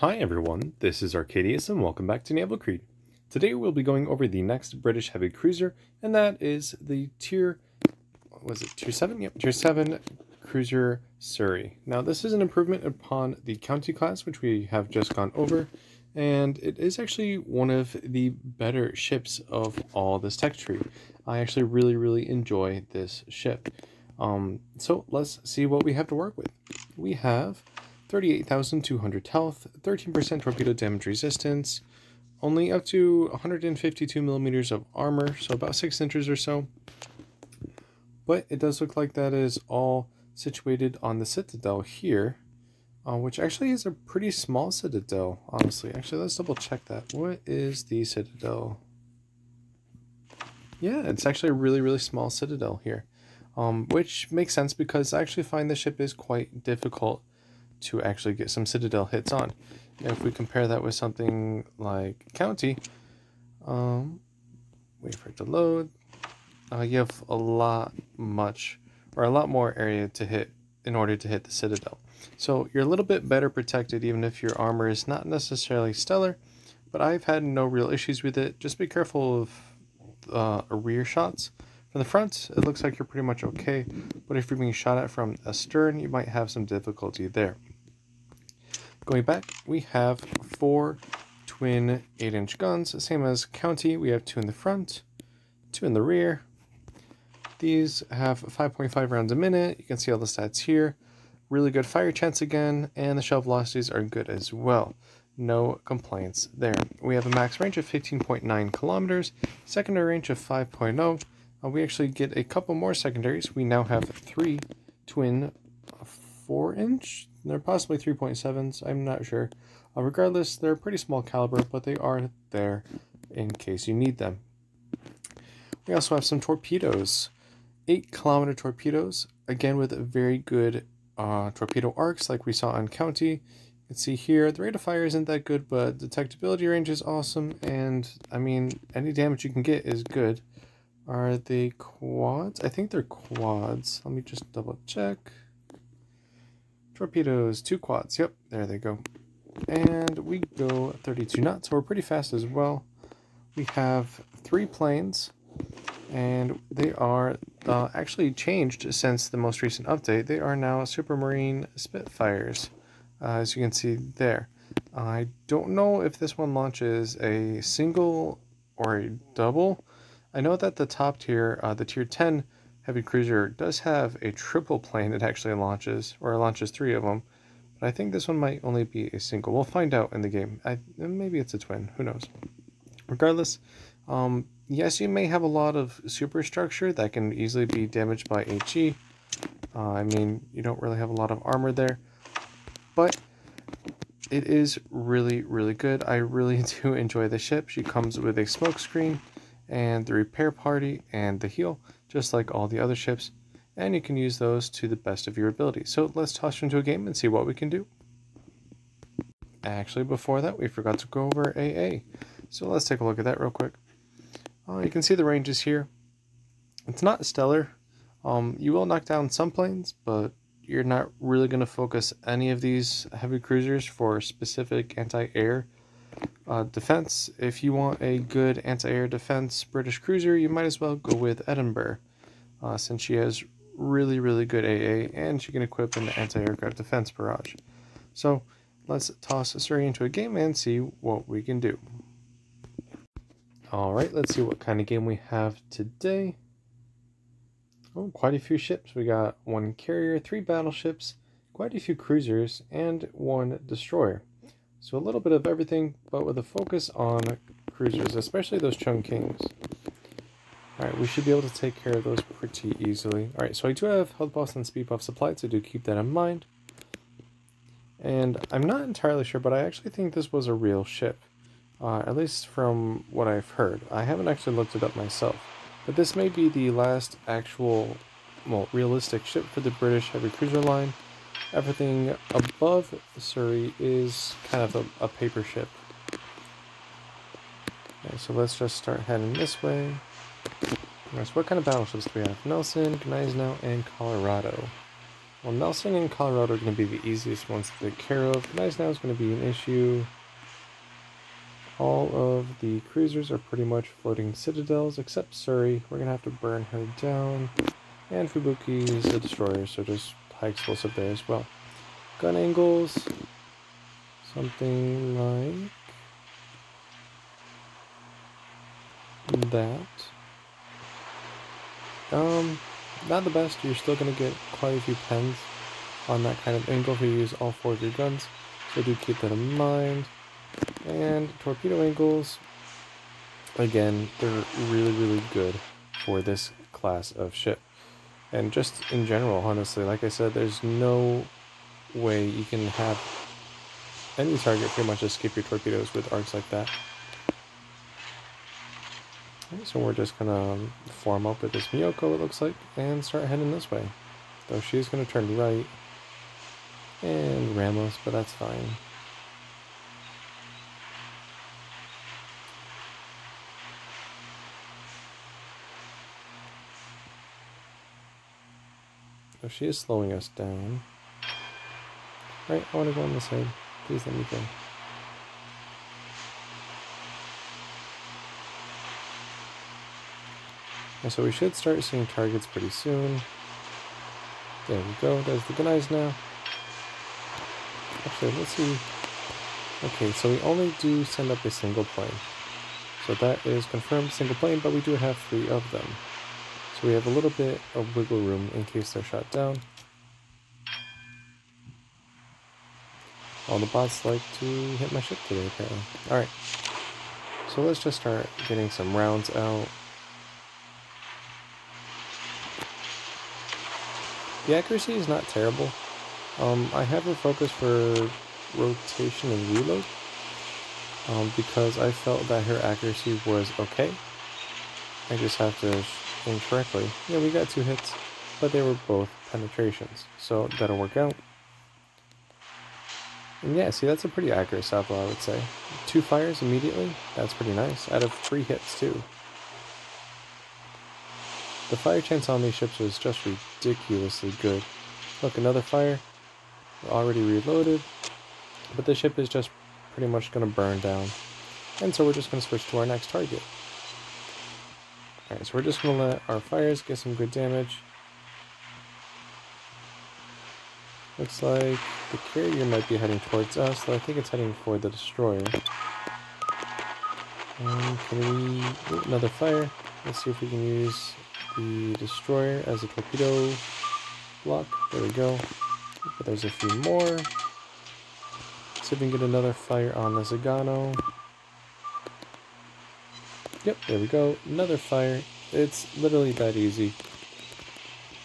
Hi everyone, this is Arcadius and welcome back to Naval Creed. Today we'll be going over the next British heavy cruiser, and that is the Tier, was it Tier 7? Yep, Tier 7 Cruiser Surrey. Now this is an improvement upon the County class, which we have just gone over, and it is actually one of the better ships of all this tech tree. I actually really, really enjoy this ship. Um, so let's see what we have to work with. We have 38,200 health, 13% torpedo damage resistance, only up to 152 millimeters of armor, so about 6 inches or so. But it does look like that is all situated on the Citadel here, uh, which actually is a pretty small Citadel, honestly. Actually, let's double check that. What is the Citadel? Yeah, it's actually a really, really small Citadel here, um, which makes sense because I actually find the ship is quite difficult to actually get some Citadel hits on. Now, if we compare that with something like County, um, wait for it to load, uh, you have a lot much, or a lot more area to hit in order to hit the Citadel. So you're a little bit better protected even if your armor is not necessarily stellar, but I've had no real issues with it. Just be careful of uh, rear shots. From the front, it looks like you're pretty much okay, but if you're being shot at from astern, you might have some difficulty there. Going back, we have four twin 8-inch guns, same as County. We have two in the front, two in the rear. These have 5.5 rounds a minute. You can see all the stats here. Really good fire chance again, and the shell velocities are good as well. No complaints there. We have a max range of 15.9 kilometers, secondary range of 5.0. Uh, we actually get a couple more secondaries. We now have three twin 4-inch they're possibly 3.7s, I'm not sure. Uh, regardless, they're a pretty small caliber, but they are there in case you need them. We also have some torpedoes. 8 kilometer torpedoes, again with very good uh, torpedo arcs like we saw on County. You can see here, the rate of fire isn't that good, but detectability range is awesome, and I mean, any damage you can get is good. Are they quads? I think they're quads. Let me just double check. Torpedoes, two quads. Yep, there they go. And we go 32 knots, so we're pretty fast as well. We have three planes, and they are uh, actually changed since the most recent update. They are now Supermarine Spitfires, uh, as you can see there. I don't know if this one launches a single or a double. I know that the top tier, uh, the tier 10, heavy cruiser does have a triple plane that actually launches, or launches three of them. But I think this one might only be a single. We'll find out in the game. I, maybe it's a twin. Who knows? Regardless, um, yes, you may have a lot of superstructure that can easily be damaged by HE. Uh, I mean, you don't really have a lot of armor there. But it is really, really good. I really do enjoy the ship. She comes with a smoke screen and the repair party and the heal just like all the other ships, and you can use those to the best of your ability. So let's toss into a game and see what we can do. Actually, before that, we forgot to go over AA. So let's take a look at that real quick. Uh, you can see the ranges here. It's not stellar. Um, you will knock down some planes, but you're not really going to focus any of these heavy cruisers for specific anti-air uh, defense, if you want a good anti-air defense British cruiser, you might as well go with Edinburgh, uh, since she has really, really good AA, and she can equip an anti-aircraft defense barrage. So, let's toss Surrey into a game and see what we can do. Alright, let's see what kind of game we have today. Oh, quite a few ships. We got one carrier, three battleships, quite a few cruisers, and one destroyer. So a little bit of everything, but with a focus on cruisers, especially those Chung Kings. Alright, we should be able to take care of those pretty easily. Alright, so I do have health buffs and speed buffs applied, so do keep that in mind. And I'm not entirely sure, but I actually think this was a real ship. Uh, at least from what I've heard. I haven't actually looked it up myself. But this may be the last actual, well, realistic ship for the British heavy cruiser line. Everything above the Surrey is kind of a, a paper ship. Okay, so let's just start heading this way. Right, so what kind of battleships do we have? Nelson, Gneisenau, and Colorado. Well, Nelson and Colorado are going to be the easiest ones to take care of. Gneisenau is going to be an issue. All of the cruisers are pretty much floating citadels, except Surrey. We're going to have to burn her down. And Fubuki is a destroyer, so just high explosive there as well. Gun angles, something like that. Um, not the best. You're still going to get quite a few pens on that kind of angle if you use all four of your guns. So do keep that in mind. And torpedo angles, again, they're really, really good for this class of ship. And just in general, honestly, like I said, there's no way you can have any target pretty much escape your torpedoes with arcs like that. so we're just gonna um, form up with this Myoko it looks like, and start heading this way. Though she's gonna turn right and Ramos, but that's fine. So she is slowing us down. Right, I want to go on this side. Please let me go. And so we should start seeing targets pretty soon. There we go, there's the Gneisenau. Actually, let's see. Okay, so we only do send up a single plane. So that is confirmed single plane, but we do have three of them. So we have a little bit of wiggle room in case they're shot down. All the bots like to hit my ship today, apparently. Alright, so let's just start getting some rounds out. The accuracy is not terrible. Um, I have her focus for rotation and reload um, because I felt that her accuracy was okay. I just have to incorrectly. Yeah, we got two hits, but they were both penetrations, so that'll work out. And yeah, see, that's a pretty accurate salvo, I would say. Two fires immediately, that's pretty nice, out of three hits, too. The fire chance on these ships was just ridiculously good. Look, another fire. Already reloaded, but the ship is just pretty much going to burn down. And so we're just going to switch to our next target. Alright, so we're just going to let our fires get some good damage. Looks like the carrier might be heading towards us, though I think it's heading for the destroyer. Um, can we... Ooh, another fire. Let's see if we can use the destroyer as a torpedo block. There we go. But there's a few more. Let's See if we can get another fire on the Zagano. Yep, there we go. Another fire. It's literally that easy.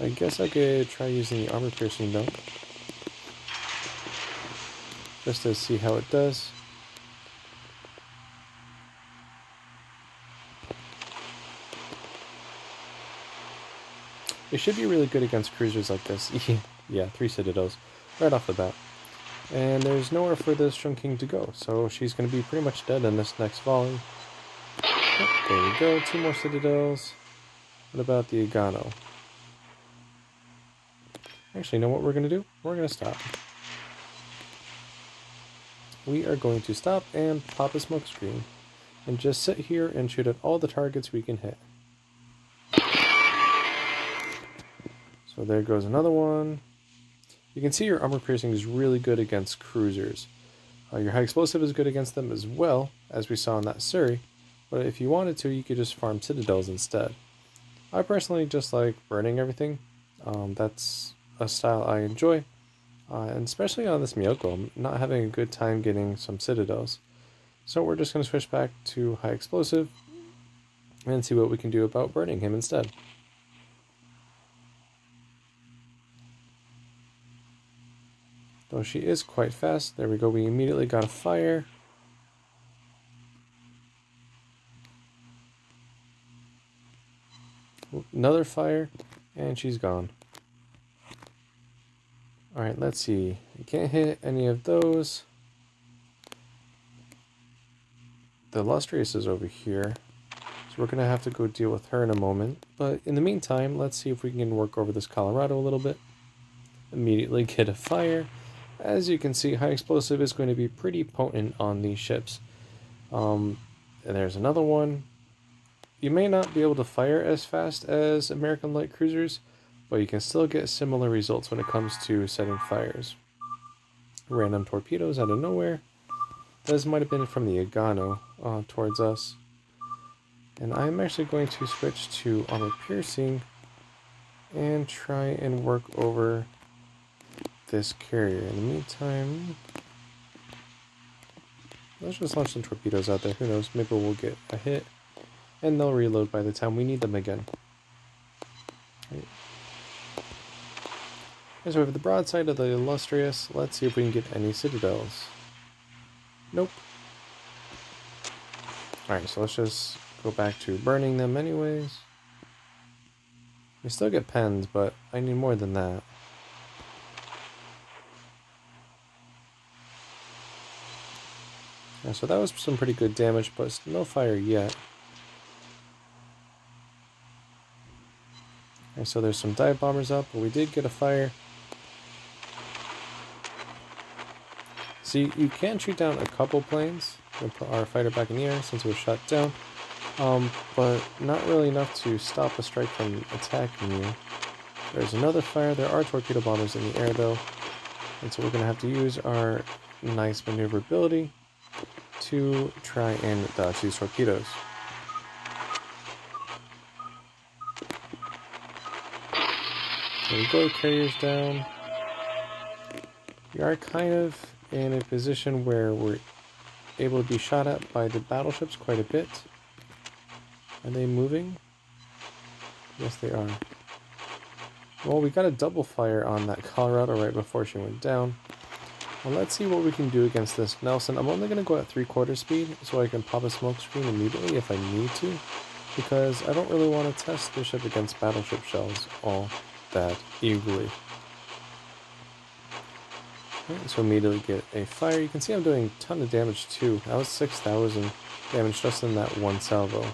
I guess I could try using the armor piercing though. Just to see how it does. It should be really good against cruisers like this. yeah, three Citadels. Right off the bat. And there's nowhere for this Chung King to go, so she's going to be pretty much dead in this next volley. There we go, two more citadels. What about the Agano? Actually, you know what we're going to do? We're going to stop. We are going to stop and pop a smoke screen. And just sit here and shoot at all the targets we can hit. So there goes another one. You can see your armor piercing is really good against cruisers. Uh, your high explosive is good against them as well, as we saw in that Surrey. But if you wanted to, you could just farm citadels instead. I personally just like burning everything. Um, that's a style I enjoy. Uh, and especially on this Myoko, I'm not having a good time getting some citadels. So we're just going to switch back to high explosive and see what we can do about burning him instead. Though she is quite fast. There we go, we immediately got a fire. Another fire, and she's gone. Alright, let's see. You can't hit any of those. The Illustrious is over here. So we're going to have to go deal with her in a moment. But in the meantime, let's see if we can work over this Colorado a little bit. immediately get a fire. As you can see, high explosive is going to be pretty potent on these ships. Um, and there's another one. You may not be able to fire as fast as American light cruisers, but you can still get similar results when it comes to setting fires. Random torpedoes out of nowhere. Those might have been from the Agano uh, towards us. And I'm actually going to switch to armor piercing and try and work over this carrier. In the meantime, let's just launch some torpedoes out there. Who knows, maybe we'll get a hit and they'll reload by the time we need them again. Right. so we have the broadside of the Illustrious. Let's see if we can get any citadels. Nope. Alright, so let's just go back to burning them anyways. We still get pens, but I need more than that. Yeah, so that was some pretty good damage, but no fire yet. Okay, so there's some dive bombers up, but we did get a fire. See, you can shoot down a couple planes and put our fighter back in the air since was shot down, um, but not really enough to stop a strike from attacking you. There's another fire. There are torpedo bombers in the air though, and so we're going to have to use our nice maneuverability to try and dodge these torpedoes. We go, carriers down. We are kind of in a position where we're able to be shot at by the battleships quite a bit. Are they moving? Yes, they are. Well, we got a double fire on that Colorado right before she went down. Well, let's see what we can do against this Nelson. I'm only going to go at three-quarter speed so I can pop a smoke screen immediately if I need to. Because I don't really want to test the ship against battleship shells all that eagerly. So immediately get a fire. You can see I'm doing a ton of damage too. That was 6,000 damage just in that one salvo.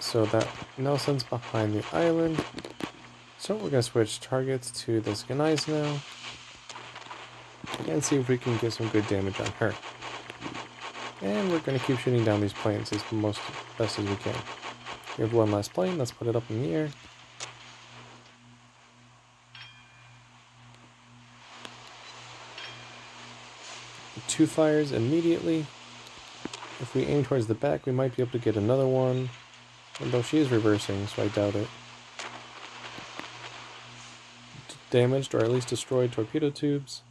So that Nelson's behind the island. So we're going to switch targets to this Gneisenau now. And see if we can get some good damage on her. And we're going to keep shooting down these planes as most best as we can. We have one last plane, let's put it up in the air. Two fires immediately. If we aim towards the back, we might be able to get another one. Although she is reversing, so I doubt it. Damaged, or at least destroyed torpedo tubes.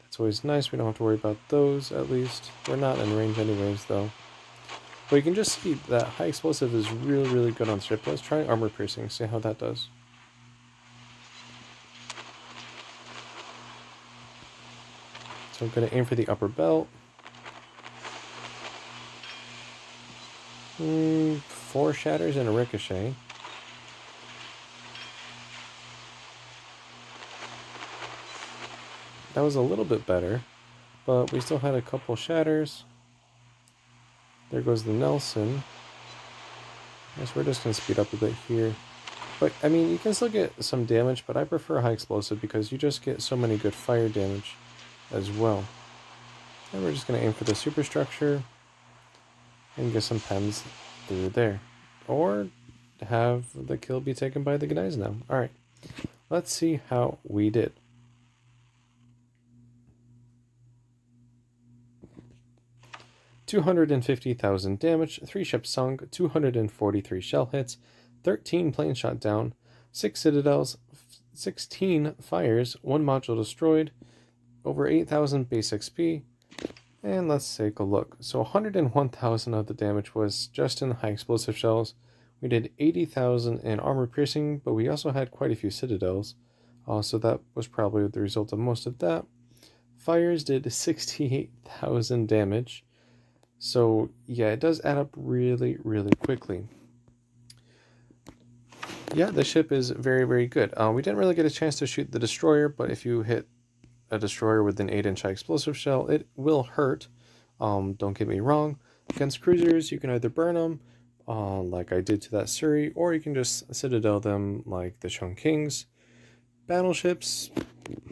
That's always nice, we don't have to worry about those, at least. We're not in range anyways, though. But you can just see that high explosive is really, really good on strip. Let's try armor piercing, see how that does. So I'm going to aim for the upper belt. Mm, four shatters and a ricochet. That was a little bit better, but we still had a couple shatters. There goes the Nelson. I guess we're just going to speed up a bit here. But, I mean, you can still get some damage, but I prefer high explosive because you just get so many good fire damage as well. And we're just going to aim for the superstructure and get some pens through there. Or have the kill be taken by the Gneisenau. Alright, let's see how we did. 250,000 damage, 3 ships sunk, 243 shell hits, 13 planes shot down, 6 citadels, 16 fires, 1 module destroyed, over 8,000 base XP, and let's take a look. So 101,000 of the damage was just in high explosive shells. We did 80,000 in armor piercing, but we also had quite a few citadels, uh, so that was probably the result of most of that. Fires did 68,000 damage, so yeah, it does add up really, really quickly. Yeah, the ship is very, very good. Uh, we didn't really get a chance to shoot the destroyer, but if you hit a destroyer with an 8-inch high explosive shell, it will hurt. Um, don't get me wrong. Against cruisers, you can either burn them, uh, like I did to that Surrey, or you can just Citadel them like the Chung Kings. Battleships,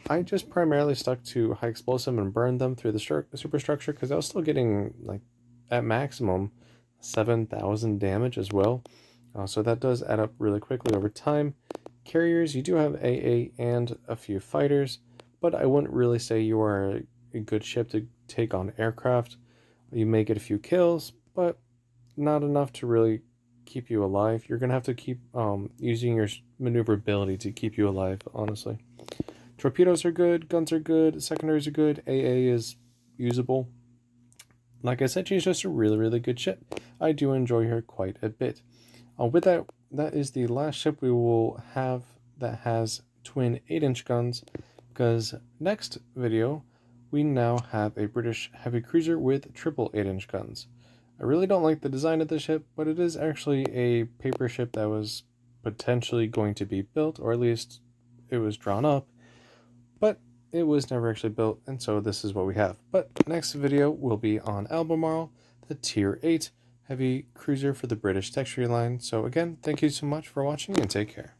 I just primarily stuck to high explosive and burned them through the superstructure because I was still getting like at maximum 7,000 damage as well. Uh, so that does add up really quickly over time. Carriers, you do have AA and a few fighters, but I wouldn't really say you are a good ship to take on aircraft. You may get a few kills, but not enough to really keep you alive. You're going to have to keep um, using your maneuverability to keep you alive, honestly. Torpedoes are good, guns are good, secondaries are good, AA is usable. Like I said, she's just a really, really good ship. I do enjoy her quite a bit. Uh, with that, that is the last ship we will have that has twin 8-inch guns, because next video, we now have a British heavy cruiser with triple 8-inch guns. I really don't like the design of the ship, but it is actually a paper ship that was potentially going to be built, or at least it was drawn up, but it was never actually built, and so this is what we have. But next video will be on Albemarle, the Tier 8 heavy cruiser for the British tech tree line. So again, thank you so much for watching and take care.